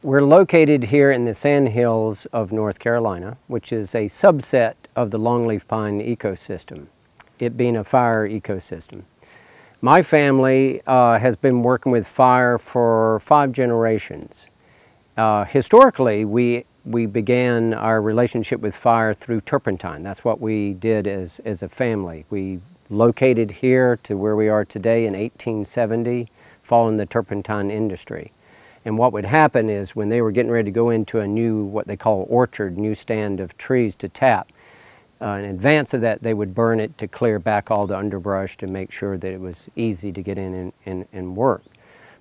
We're located here in the sandhills of North Carolina, which is a subset of the longleaf pine ecosystem, it being a fire ecosystem. My family uh, has been working with fire for five generations. Uh, historically, we, we began our relationship with fire through turpentine. That's what we did as, as a family. We located here to where we are today in 1870, following the turpentine industry. And what would happen is when they were getting ready to go into a new, what they call orchard, new stand of trees to tap, uh, in advance of that, they would burn it to clear back all the underbrush to make sure that it was easy to get in and, and, and work.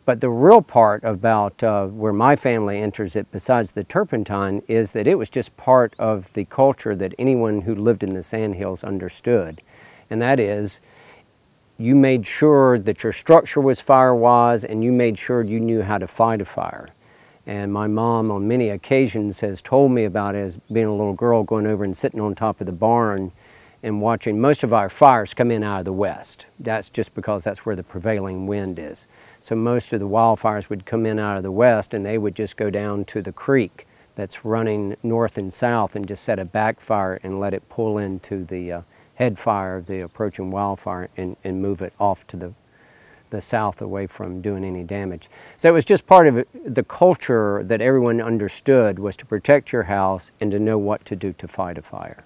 But the real part about uh, where my family enters it, besides the turpentine, is that it was just part of the culture that anyone who lived in the sandhills understood. And that is, you made sure that your structure was fire-wise and you made sure you knew how to fight a fire. And my mom on many occasions has told me about as being a little girl going over and sitting on top of the barn and watching most of our fires come in out of the west. That's just because that's where the prevailing wind is. So most of the wildfires would come in out of the west and they would just go down to the creek that's running north and south and just set a backfire and let it pull into the uh, head fire the approaching wildfire and, and move it off to the, the south away from doing any damage. So it was just part of the culture that everyone understood was to protect your house and to know what to do to fight a fire.